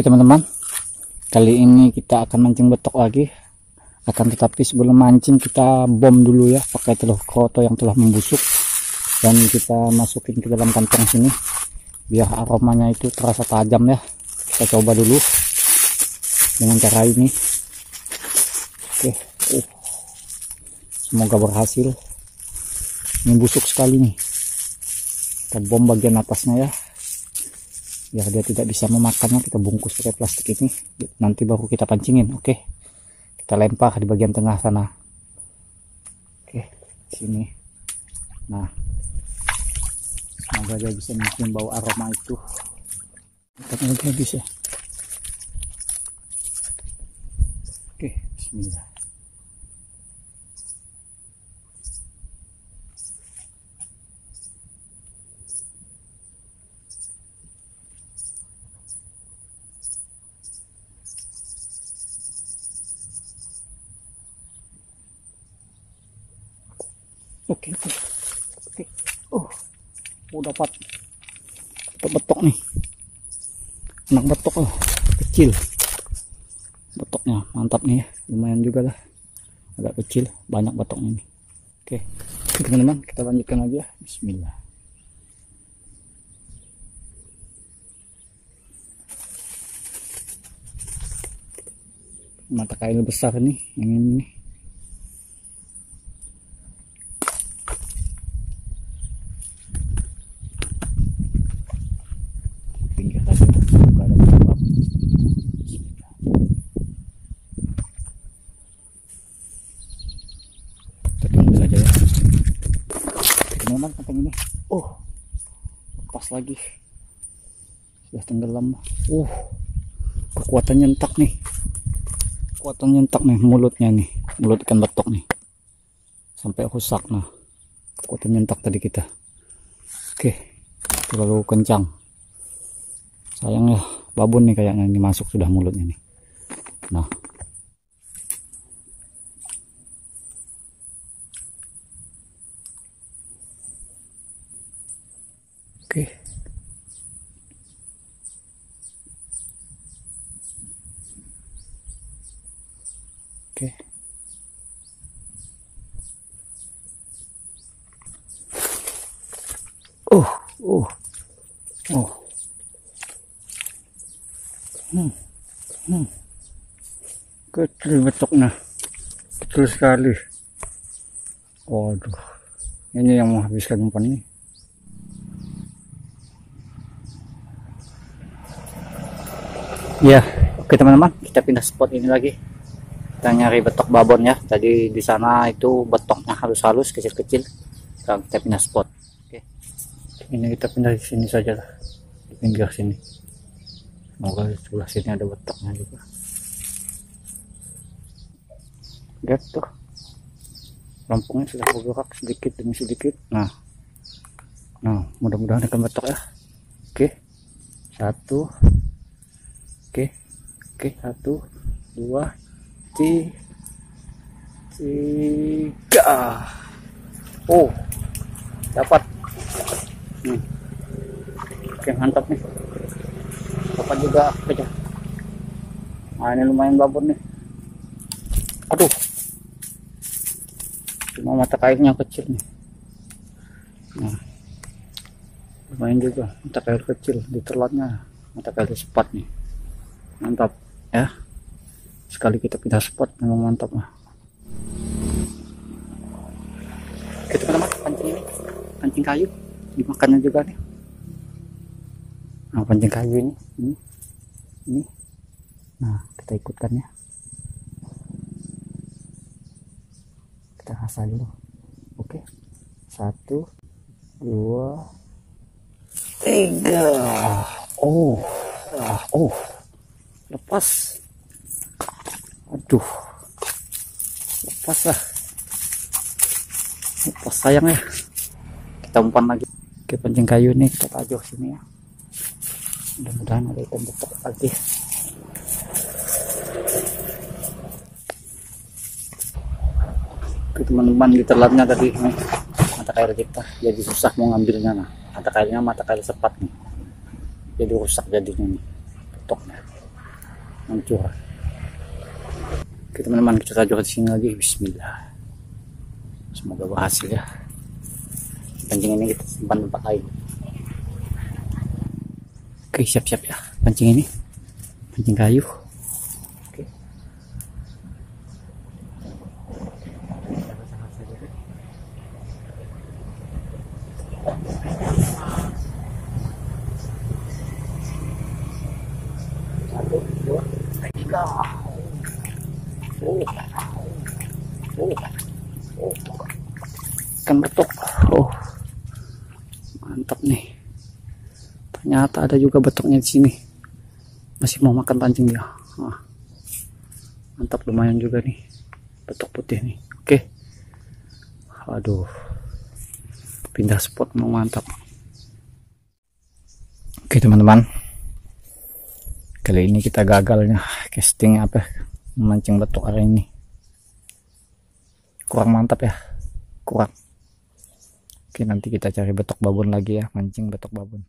Oke teman-teman, kali ini kita akan mancing betok lagi. Akan tetapi sebelum mancing kita bom dulu ya, pakai telur kroto yang telah membusuk dan kita masukin ke dalam kantong sini biar aromanya itu terasa tajam ya. Kita coba dulu dengan cara ini. Oke, uh. semoga berhasil. Ini busuk sekali nih. Kita bom bagian atasnya ya biar dia tidak bisa memakannya kita bungkus pakai plastik ini. Nanti baru kita pancingin oke? Kita lempar di bagian tengah sana. Oke sini. Nah. Semoga dia bisa mungkin bawa aroma itu. Lagi habis ya. Oke bismillah Oke, oke. Oke. Oh. Oh, dapat. Dapat betok nih. Anak betok oh. Kecil. Betoknya mantap nih ya. Lumayan juga lah. Agak kecil, banyak betoknya. Oke. Oke, teman-teman, kita lanjutkan aja. Bismillah. Mata kail besar nih, yang ini nih. pinggir tadi semoga ada penyebab kita tunggu saja ya teman kampung ini oh lepas lagi. Sudah tenggelam. Uh kekuatan nyentak nih. Kekuatan nyentak nih mulutnya nih. Mulut ikan betok nih. Sampai rusak nah. Kekuatan nyentak tadi kita. Oke terlalu kencang. Sayang ya babon nih kayaknya ini masuk sudah mulutnya nih. Nah oke. Oke. Oh oh oh. Hmm. Hmm. kecil betoknya kecil sekali. Waduh. Ini yang menghabiskan umpan ini ya. Oke teman-teman kita pindah spot ini lagi. Kita nyari betok babon ya. Tadi di sana itu betoknya halus-halus kecil-kecil. Sekarang kita pindah spot. Oke. Ini kita pindah di sini saja lah. Di pinggir sini. Semoga di sebelah sini ada betoknya juga. Lihat tuh. Rampungnya sudah bergerak sedikit demi sedikit. Nah. Nah mudah-mudahan akan betok ya. Oke. Satu oke. Oke satu dua tiga. Oh dapat. Hmm. oke mantap nih. Dapat juga aja nah ini lumayan babon nih. Aduh. Cuma mata kailnya kecil nih. Nah. Lumayan juga mata kail kecil di terlatnya. Mata kail spot nih mantap. Ya. Sekali kita pindah spot memang mantap lah oke teman-teman pancing ini. Pancing kayu. Dimakannya juga nih. Nah pancing kayu ini. Ini. Ini. Nah kita ikutkan ya. Kita asal dulu. Oke. Satu dua tiga. Oh. Ah, oh lepas. Aduh. Lepas lah lepas sayang ya. Kita umpan lagi. Ke pancing kayu nih kita tajuh sini ya. Mudah-mudahan ada ikan betok lagi. Oke teman-teman di terlatnya tadi nih mata kail kita jadi susah mau ngambilnya. Nah mata kailnya mata kail sepat nih. Jadi rusak jadinya nih betoknya hancur. Oke teman-teman kita tajuk di sini lagi. Bismillah. Semoga berhasil ya. Pancing ini kita simpan tempat lain. Oke siap-siap ya. Pancing ini. Pancing kayu oke satu dua tiga oh oh oh ikan betok oh mantap nih. Ternyata ada juga betoknya di sini. Masih mau makan pancing dia. Ah. mantap lumayan juga nih. Betok putih nih. Oke. Aduh. Pindah spot mau mantap. Oke teman-teman kali ini kita gagalnya casting apa? Memancing betok hari ini. Kurang mantap ya. Kurang. Oke nanti kita cari betok babon lagi ya. Mancing betok babon